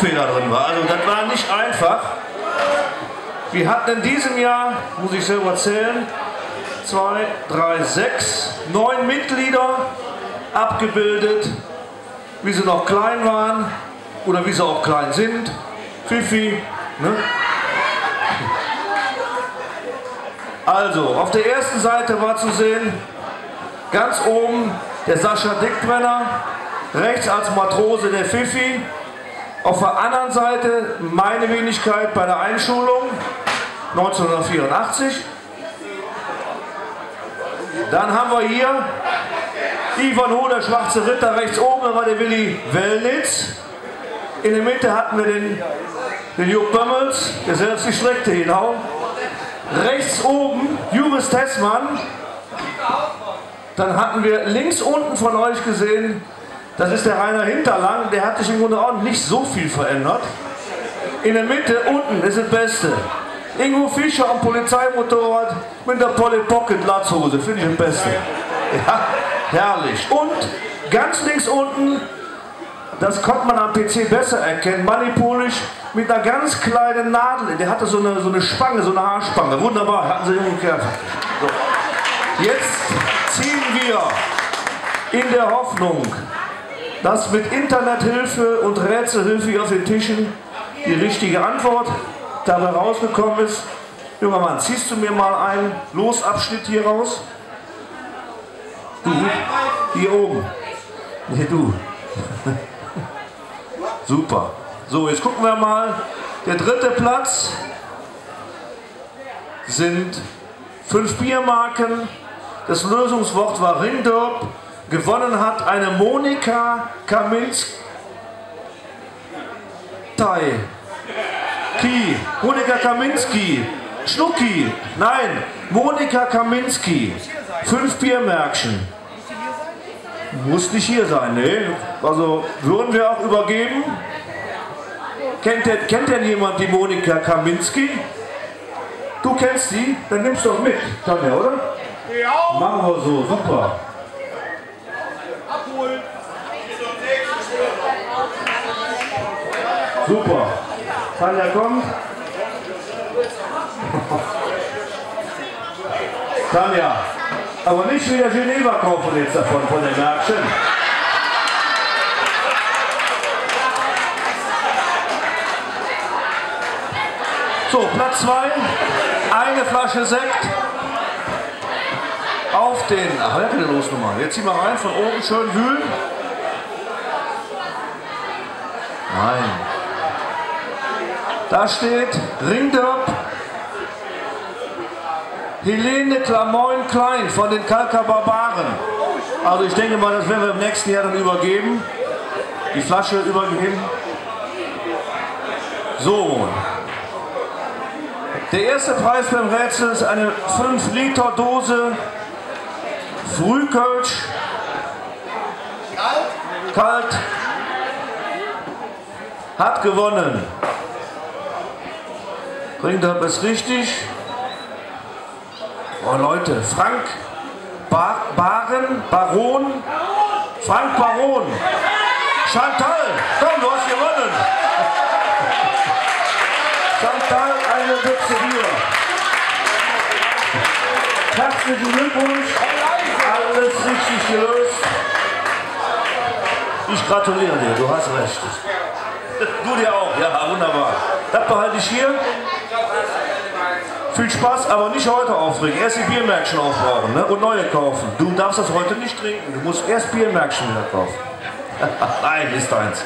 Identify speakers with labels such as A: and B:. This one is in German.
A: Druckfeder drin war. Also das war nicht einfach. Wir hatten in diesem Jahr, muss ich selber zählen, zwei, drei, sechs, neun Mitglieder abgebildet, wie sie noch klein waren oder wie sie auch klein sind. Fifi. Ne? Also, auf der ersten Seite war zu sehen, ganz oben der Sascha Dickbrenner, rechts als Matrose der Fifi, auf der anderen Seite meine Wenigkeit bei der Einschulung 1984. Dann haben wir hier Ivan Ho, der schwarze Ritter, rechts oben war der Willi Wellnitz. In der Mitte hatten wir den, den Jupp Bömmels, der selbst die Strecke hinhauen. Rechts oben Juris Tessmann. Dann hatten wir links unten von euch gesehen das ist der Rainer Hinterlang, der hat sich im Grunde auch nicht so viel verändert. In der Mitte, unten, ist das Beste. Ingo Fischer am Polizeimotorrad mit der Polly Pocket Latzhose, finde ich das Beste. Ja, herrlich. Und ganz links unten, das konnte man am PC besser erkennen, manipolisch mit einer ganz kleinen Nadel. Der hatte so eine, so eine Spange, so eine Haarspange. Wunderbar, hatten sie umgekehrt. So. Jetzt ziehen wir in der Hoffnung, dass mit Internethilfe und Rätselhilfe auf den Tischen die richtige Antwort dabei rausgekommen ist. Junger Mann, ziehst du mir mal einen Losabschnitt hier raus? Du, hier oben. Nee, du. Super. So, jetzt gucken wir mal. Der dritte Platz sind fünf Biermarken. Das Lösungswort war Ringdorp. Gewonnen hat eine Monika Kaminski. Ki. Monika Kaminski. Schnucki. Nein, Monika Kaminski. Fünf Biermärkchen. Muss nicht hier sein, ne? Also würden wir auch übergeben. Kennt denn, kennt denn jemand die Monika Kaminski? Du kennst sie? Dann nimmst du doch mit, Tanja, oder? Ja. Machen wir so, super. Super. Tanja kommt. Tanja, aber nicht wieder Geneva kaufen jetzt davon, von den Märkchen. So, Platz 2, eine Flasche Sekt auf den, ach, wer hat los nochmal? Jetzt ziehen wir rein, von oben schön wühlen. Nein. Da steht Ringdorp Helene Klamoin Klein von den Kalker Barbaren. Also ich denke mal, das werden wir im nächsten Jahr dann übergeben. Die Flasche übergeben. So. Der erste Preis beim Rätsel ist eine 5 Liter Dose Frühkölsch. Kalt. Kalt. Hat gewonnen. Bringt er es richtig? Oh Leute, Frank ba Baren, Baron, Frank Baron, Chantal, komm, du hast gewonnen. Chantal, eine Büchse Bier. Herzlichen Glückwunsch, alles richtig gelöst. Ich gratuliere dir, du hast recht. Du dir auch, ja, wunderbar. Das behalte ich hier. Viel Spaß, aber nicht heute aufregen. Erst die Biermärkchen aufbrauchen ne? und neue kaufen. Du darfst das heute nicht trinken. Du musst erst Biermärkchen wieder kaufen. Nein, ist deins.